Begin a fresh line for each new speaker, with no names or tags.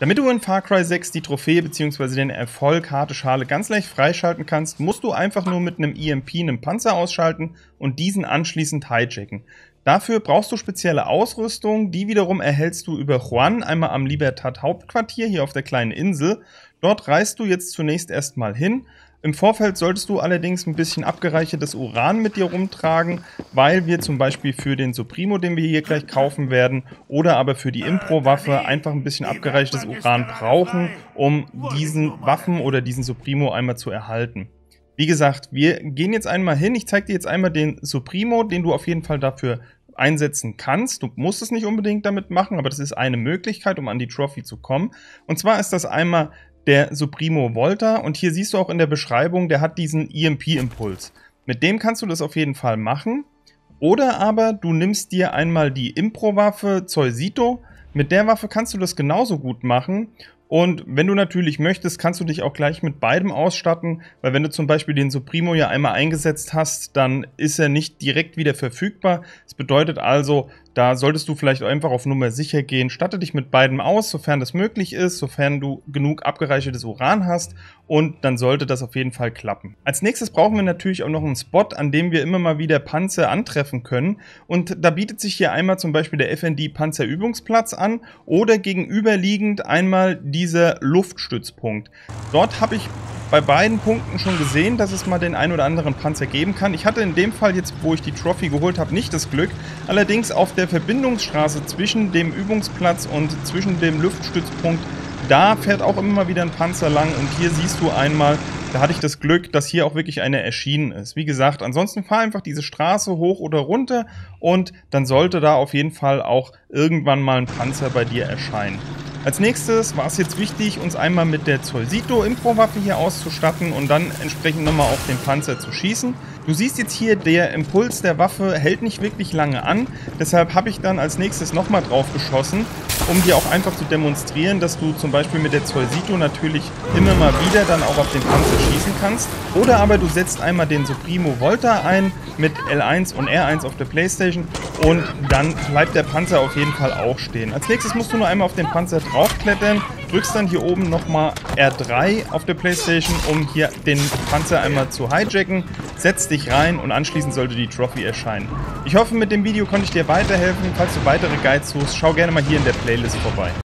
Damit du in Far Cry 6 die Trophäe bzw. den Erfolg harte Schale ganz leicht freischalten kannst, musst du einfach nur mit einem EMP einen Panzer ausschalten und diesen anschließend hijacken. Dafür brauchst du spezielle Ausrüstung, die wiederum erhältst du über Juan, einmal am Libertad Hauptquartier hier auf der kleinen Insel. Dort reist du jetzt zunächst erstmal hin, im Vorfeld solltest du allerdings ein bisschen abgereichertes Uran mit dir rumtragen, weil wir zum Beispiel für den Supremo, den wir hier gleich kaufen werden, oder aber für die Impro-Waffe einfach ein bisschen abgereichertes Uran brauchen, um diesen Waffen oder diesen Supremo einmal zu erhalten. Wie gesagt, wir gehen jetzt einmal hin. Ich zeige dir jetzt einmal den Supremo, den du auf jeden Fall dafür einsetzen kannst. Du musst es nicht unbedingt damit machen, aber das ist eine Möglichkeit, um an die Trophy zu kommen. Und zwar ist das einmal der Supremo Volta und hier siehst du auch in der Beschreibung, der hat diesen EMP-Impuls. Mit dem kannst du das auf jeden Fall machen. Oder aber du nimmst dir einmal die Impro-Waffe Zeusito. Mit der Waffe kannst du das genauso gut machen und wenn du natürlich möchtest, kannst du dich auch gleich mit beidem ausstatten, weil wenn du zum Beispiel den Supremo ja einmal eingesetzt hast, dann ist er nicht direkt wieder verfügbar. Das bedeutet also, da solltest du vielleicht einfach auf Nummer sicher gehen. Statte dich mit beidem aus, sofern das möglich ist, sofern du genug abgereichertes Uran hast und dann sollte das auf jeden Fall klappen. Als nächstes brauchen wir natürlich auch noch einen Spot, an dem wir immer mal wieder Panzer antreffen können und da bietet sich hier einmal zum Beispiel der FND Panzerübungsplatz an oder gegenüberliegend einmal dieser Luftstützpunkt. Dort habe ich bei beiden Punkten schon gesehen, dass es mal den ein oder anderen Panzer geben kann. Ich hatte in dem Fall jetzt, wo ich die Trophy geholt habe, nicht das Glück. Allerdings auf der Verbindungsstraße zwischen dem Übungsplatz und zwischen dem Luftstützpunkt, da fährt auch immer mal wieder ein Panzer lang und hier siehst du einmal, da hatte ich das Glück, dass hier auch wirklich eine erschienen ist. Wie gesagt, ansonsten fahr einfach diese Straße hoch oder runter und dann sollte da auf jeden Fall auch irgendwann mal ein Panzer bei dir erscheinen. Als nächstes war es jetzt wichtig, uns einmal mit der Zollsito Impro-Waffe hier auszustatten und dann entsprechend nochmal auf den Panzer zu schießen. Du siehst jetzt hier, der Impuls der Waffe hält nicht wirklich lange an, deshalb habe ich dann als nächstes nochmal drauf geschossen, um dir auch einfach zu demonstrieren, dass du zum Beispiel mit der Zollsito natürlich immer mal wieder dann auch auf den Panzer schießen kannst. Oder aber du setzt einmal den Supremo Volta ein mit L1 und R1 auf der Playstation und dann bleibt der Panzer auf jeden Fall auch stehen. Als nächstes musst du nur einmal auf den Panzer draufklettern, drückst dann hier oben nochmal R3 auf der Playstation, um hier den Panzer einmal zu hijacken, setzt dich rein und anschließend sollte die Trophy erscheinen. Ich hoffe, mit dem Video konnte ich dir weiterhelfen. Falls du weitere Guides suchst, schau gerne mal hier in der Playlist vorbei.